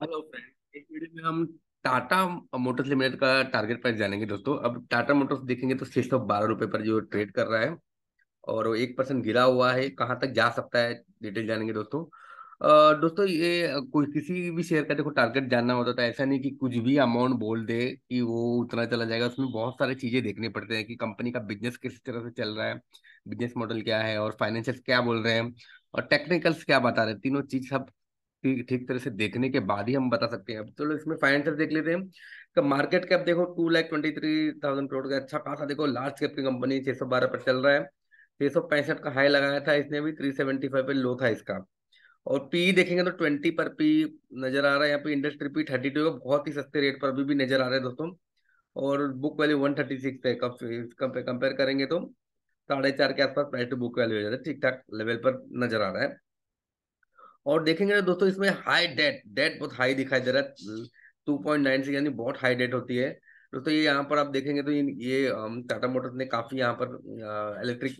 Hello friend इस video में हम टाटा मोटर्स लिमिटेड का टारगेट प्राइस जानेंगे दोस्तों। अब टाटा मोटर्स देखेंगे तो छह सौ बारह रुपये पर जो ट्रेड कर रहा है और वो एक परसेंट गिरा हुआ है। कहाँ तक जा सकता है? डिटेल जानेंगे दोस्तों। दोस्तों ये कोई किसी भी शेयर का देखो टारगेट जानना होता तो ऐसा नहीं कि कुछ भी अमाउंट बोल दे कि वो उतना चला जाएगा। उसमें बहुत सारी चीज़ें देखनी पड़ते हैं कि कंपनी का बिज़नेस किस तरह से चल रहा है बिज़नेस मॉडल क्या है और फाइनेंशियल क्या बोल रहे हैं और टेक्निकल्स क्या बता रहे हैं। तीनों चीज़ सब ठीक ठीक तरह से देखने के बाद ही हम बता सकते हैं। अब चलो इसमें फाइनेंशियल देख लेते हैं। तो मार्केट कैप देखो two lakh twenty three thousand crore का अच्छा खासा देखो लार्ज कैप की कंपनी छह सौ बारह पर चल रहा है। छह सौ पैंसठ का हाई लगाया था इसने भी थ्री सेवेंटी फाइव पे लो था इसका। और पी देखेंगे तो ट्वेंटी पर पी नज़र आ रहा है। यहाँ पे इंडस्ट्री पी थर्टी टू बहुत ही सस्ते रेट पर अभी भी नज़र आ रहा है दोस्तों। और book value one thirty six है कंपेयर करेंगे तो साढ़े चार के आसपास प्राइस टू बुक वैल्यू हो जाता है। ठीक ठाक लेवल पर नज़र आ रहा है। और देखेंगे ना दोस्तों इसमें हाई डेट डेट बहुत हाई दिखाई दे रहा है। टू पॉइंट नाइन से यानी बहुत हाई डेट होती है। दोस्तों ये यहाँ पर आप देखेंगे तो ये टाटा मोटर्स ने काफ़ी यहाँ पर इलेक्ट्रिक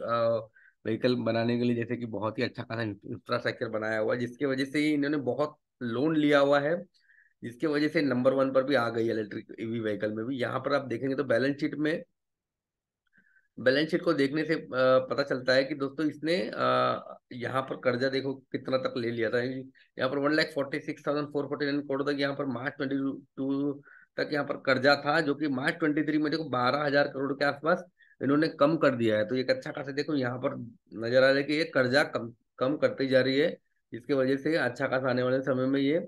व्हीकल बनाने के लिए जैसे कि बहुत ही अच्छा खासा इंफ्रास्ट्रक्चर बनाया हुआ है जिसकी वजह से ही इन्होंने बहुत लोन लिया हुआ है। जिसके वजह से नंबर वन पर भी आ गई इलेक्ट्रिक ईवी व्हीकल में भी। यहाँ पर आप देखेंगे तो बैलेंस शीट में बैलेंस शीट को देखने से पता चलता है कि दोस्तों इसने यहाँ पर कर्जा देखो कितना तक ले लिया था। यहाँ पर one lakh forty six thousand four forty nine crore तक यहाँ पर मार्च ट्वेंटी टू तक यहाँ पर कर्जा था, जो कि मार्च ट्वेंटी थ्री में देखो बारह हज़ार करोड़ के आसपास इन्होंने कम कर दिया है। तो एक अच्छा खासा देखो यहाँ पर नज़र आ रहा है कि ये कर्जा कम कम करती जा रही है। जिसकी वजह से अच्छा खासा आने वाले समय में ये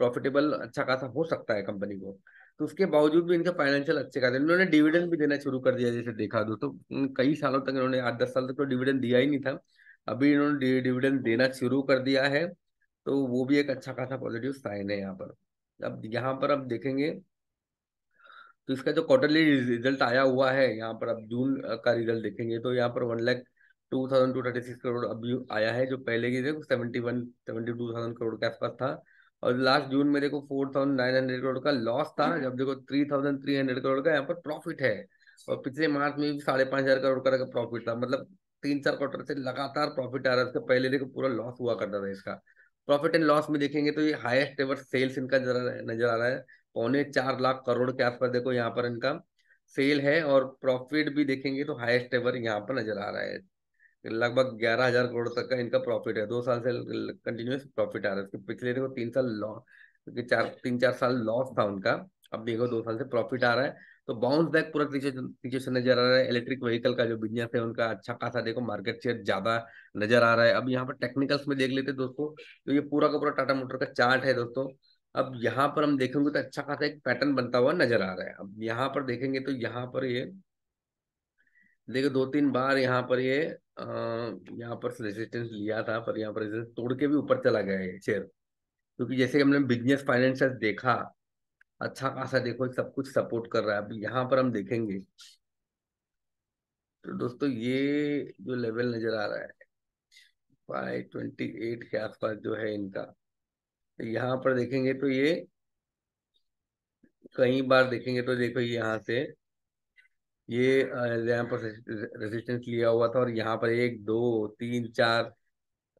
प्रॉफिटेबल अच्छा खासा हो सकता है कंपनी को। तो उसके बावजूद भी इनके फाइनेंशियल अच्छे खाते इन्होंने डिविडेंड भी देना शुरू कर दिया, जैसे देखा दो तो कई सालों तक इन्होंने, आठ दस साल तक तो डिविडेंड दिया ही नहीं था। अभी इन्होंने डिविडेंड देना शुरू कर दिया है तो वो भी एक अच्छा खासा पॉजिटिव साइन है यहाँ पर। अब यहाँ पर अब देखेंगे तो इसका जो क्वार्टरली रिज़ल्ट आया हुआ है, यहाँ पर अब जून का रिज़ल्ट देखेंगे तो यहाँ पर one lakh two thousand two thirty six crore अभी आया है, जो पहले की, देखो, seventy one, seventy two thousand crore के आसपास था। और लास्ट जून में देखो four thousand nine hundred crore का लॉस था, जब देखो three thousand three hundred crore का यहाँ पर प्रॉफिट है। और पिछले मार्च में भी साढ़े पाँच हज़ार करोड़ का प्रॉफिट था मतलब तीन चार क्वार्टर से लगातार प्रॉफिट आ रहा है पहले देखो पूरा लॉस हुआ करता था इसका। प्रॉफिट एंड लॉस में देखेंगे तो ये हाईएस्ट एवर सेल्स इनका नज़र आ रहा है पौने चार लाख करोड़ के आसपास देखो यहाँ पर इनका सेल है और प्रॉफिट भी देखेंगे तो हाईएस्ट एवर यहाँ पर नज़र आ रहा है। लगभग ग्यारह हज़ार करोड़ तक का इनका प्रॉफिट है। दो साल से कंटिन्यूस प्रॉफिट आ रहा है। पिछले देखो तीन साल लॉस चार, तीन चार साल लॉस था उनका। अब देखो दो साल से प्रॉफिट आ रहा है। तो बाउंस बैक पूरा पीछे से नज़र आ रहा है। इलेक्ट्रिक व्हीकल का जो बिज़नेस है, उनका अच्छा खासा देखो मार्केट शेयर ज़्यादा नज़र आ रहा है। अब यहाँ पर टेक्निकल्स में देख लेते दोस्तों तो ये पूरा का पूरा टाटा मोटर का चार्ट है दोस्तों। अब यहाँ पर हम देखेंगे तो अच्छा खासा एक पैटर्न बनता हुआ नज़र आ रहा है। अब यहाँ पर देखेंगे तो यहाँ पर ये, देखो दो तीन बार यहाँ पर ये यहाँ पर रेजिस्टेंस लिया था, पर यहाँ पर रेजिस्टेंस तोड़ के भी ऊपर चला गया है शेयर क्योंकि जैसे हमने बिज़नेस फाइनेंशियल देखा अच्छा खासा देखो, सब कुछ सपोर्ट कर रहा है। अब यहाँ पर हम देखेंगे। तो दोस्तों, ये जो लेवल नज़र आ रहा है फाइव ट्वेंटी एट के आसपास जो है इनका तो यहाँ पर देखेंगे तो ये, कई बार देखेंगे तो देखो यहाँ से ये यहाँ पर रेजिस्टेंस लिया हुआ था और यहाँ पर एक, दो, तीन, चार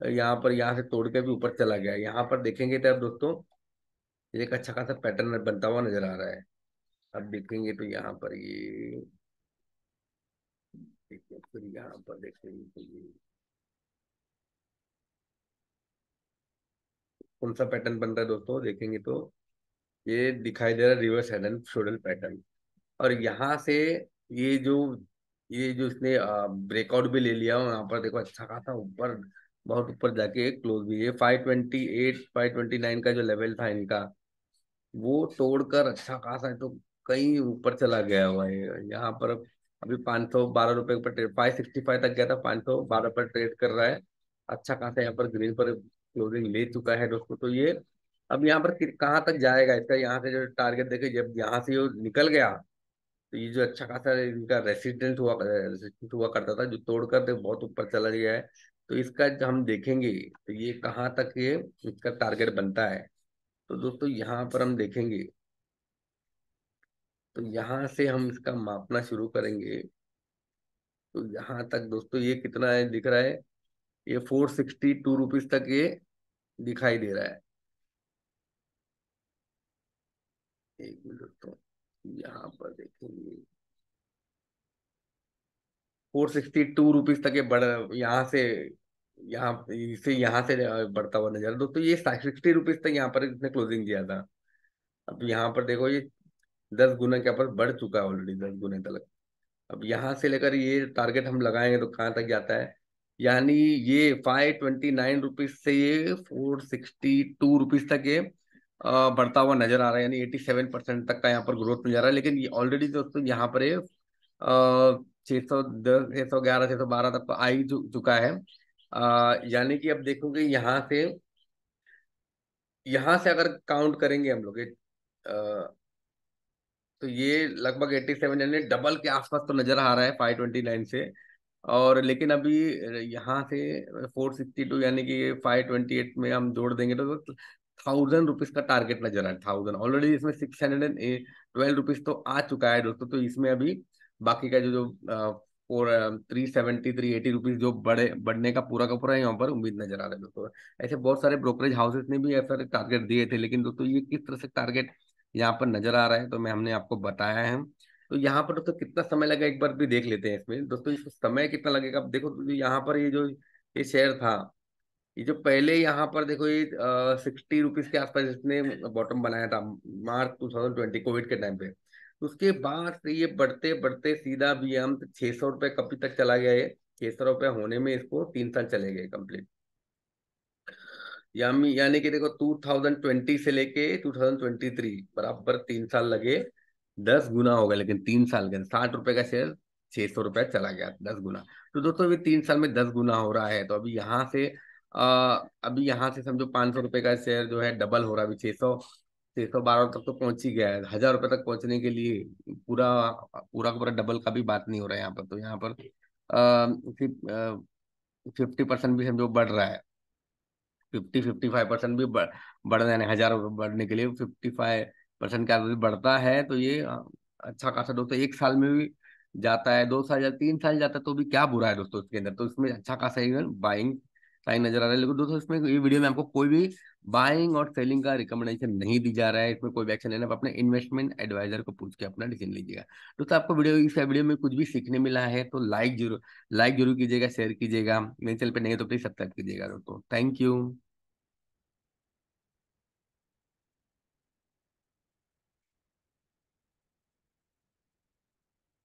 यहाँ पर, यहाँ से तोड़ के भी ऊपर चला गया। यहाँ पर देखेंगे तो अब दोस्तों, एक अच्छा खासा पैटर्न बनता हुआ नज़र आ रहा है। अब देखेंगे तो यहाँ पर ये फिर यहाँ पर देखेंगे तो ये। कौन सा पैटर्न बन रहा है दोस्तों? देखेंगे तो ये दिखाई दे रहा है reverse head and shoulder pattern. और यहाँ से ये जो ये जो इसने ब्रेकआउट भी ले लिया यहाँ पर देखो अच्छा खासा ऊपर, बहुत ऊपर जाके क्लोज भी ये five twenty eight five twenty nine का जो लेवल था इनका, वो तोड़कर अच्छा खासा तो कहीं ऊपर चला गया हुआ है। यहाँ पर अभी पाँच सौ बारह रुपए पर ट्रेड फाइव सिक्सटी फाइव तक गया था, पाँच सौ बारह पर ट्रेड कर रहा है। अच्छा खासा यहाँ पर ग्रीन पर क्लोजिंग ले चुका है दोस्तों। तो ये, अब यहाँ पर कहाँ तक जाएगा इसका? यहाँ से जो टारगेट देखे जब यहाँ से निकल गया तो ये जो अच्छा खासा इनका रेसिडेंट हुआ रेसिडेंट हुआ करता था, जो तोड़कर बहुत ऊपर चला गया है। तो इसका जब हम देखेंगे तो ये कहाँ तक ये, इसका टारगेट बनता है। तो दोस्तों, यहाँ पर हम देखेंगे। तो यहाँ से हम इसका मापना शुरू करेंगे। तो यहाँ तक दोस्तों, ये कितना है, दिख रहा है? ये फोर सिक्सटी टू रुपीज़ तक ये दिखाई दे रहा है। एक मिनट तो यहाँ पर देखेंगे। फोर सिक्सटी टू रुपीज़ तक बढ़, यहाँ से यहाँ से यहाँ से बढ़ता हुआ नज़र दोस्तों, ये सिक्सटी रुपीज़ तक यहाँ पर इसने क्लोजिंग किया था। अब यहाँ पर देखो ये दस गुना के ऊपर बढ़ चुका है ऑलरेडी दस गुने तक। अब यहाँ से लेकर ये टारगेट हम लगाएँगे तो कहाँ तक जाता है? यानी ये फाइव ट्वेंटी नाइन रुपीज़ से ये फोर सिक्सटी टू रुपीज़ तक ये बढ़ता हुआ नज़र आ रहा है, यानी एटी सेवन परसेंट तक का यहाँ पर ग्रोथ नज़र आ रहा है। लेकिन ऑलरेडी दोस्तों यहाँ पर छह सौ दस, छह सौ ग्यारह, छह सौ बारह तक आ ही चुका है। यानी कि अब देखोगे यहाँ से यहाँ से अगर काउंट करेंगे हम लोग तो ये लगभग 87 यानी डबल के आसपास तो नज़र आ रहा है 529 से। और लेकिन अभी यहाँ से 462 यानी कि 528 में हम जोड़ देंगे तो थाउज़ेंड रुपीज़ का टारगेट नज़र आ थाउज़ेंड। ऑलरेडी इसमें six hundred and twelve rupees तो आ चुका है दोस्तों तो इसमें अभी बाकी का जो जो four three seventy three eighty rupees जो बढ़े बढ़ने का पूरा का पूरा यहाँ पर उम्मीद नज़र आ रहा है दोस्तों। ऐसे बहुत सारे ब्रोकरेज हाउसेस ने भी ऐसा टारगेट दिए थे, लेकिन दोस्तों ये किस तरह से टारगेट यहाँ पर नज़र आ रहा है तो मैं, हमने आपको बताया है। तो यहाँ पर दोस्तों कितना समय लगा एक बार भी देख लेते हैं इसमें। दोस्तों इसको समय कितना लगेगा? देखो यहाँ पर ये जो, ये शेयर था ये जो पहले यहाँ पर देखो ये सिक्सटी रुपीज़ के आसपास इसने बॉटम बनाया था, March two thousand twenty, Covid के टाइम पे उसके बाद से ये बढ़ते बढ़ते सीधा भी हम छह सौ रुपए कभी तक चला गया ये? छह सौ रुपए होने में इसको तीन साल चले गए कंप्लीट यानी यानी कि देखो 2020 से लेके 2023 बराबर तीन साल लगे, दस गुना हो गया लेकिन तीन साल के, साठ रुपए का शेयर छह सौ रुपया चला गया, दस गुना. तो दोस्तों, अभी तीन साल में दस गुना हो रहा है तो अभी यहाँ से अभी यहाँ से समझो पाँच सौ रुपए का शेयर जो है डबल हो रहा है अभी सौ, छह सौ बारह तक तो पहुँच ही गया है। हज़ार रुपए तक पहुँचने के लिए पूरा पूरा पूरा डबल का भी बात नहीं हो रहा है यहाँ पर। तो यहाँ पर फिफ्टी परसेंट भी समझो बढ़ रहा है। फिफ्टी फिफ्टी फाइव परसेंट भी बढ़ बढ़ जाने हज़ार बढ़ने के लिए फिफ्टी फाइव परसेंट का बढ़ता है। तो ये अच्छा खासा दोस्तों एक साल में भी जाता है, दो साल या तीन साल जाता है तो भी क्या बुरा है दोस्तों इसके अंदर? तो इसमें अच्छा खासा बाइंग साइन नज़र आ रहा है। लेकिन दोस्तों, इसमें ये वीडियो में आपको कोई भी बाइंग और सेलिंग का रिकमेंडेशन नहीं दी जा रहा है। इसमें कोई भी एक्शन लेना अपने इन्वेस्टमेंट एडवाइजर को पूछ के अपना डिसीज़न लीजिएगा। दोस्तों, आपको वीडियो, इस वीडियो में कुछ भी सीखने मिला है तो लाइक ज़रूर लाइक ज़रूर कीजिएगा शेयर कीजिएगा। मेरे चैनल पर नहीं तो प्लीज़ सब्सक्राइब कीजिएगा दोस्तों। Thank you